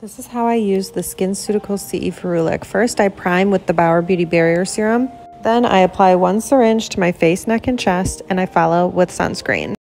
This is how I use the SkinCeuticals CE Ferulic. First, I prime with the Bauer Beauty Barrier Serum. Then I apply one syringe to my face, neck, and chest, and I follow with sunscreen.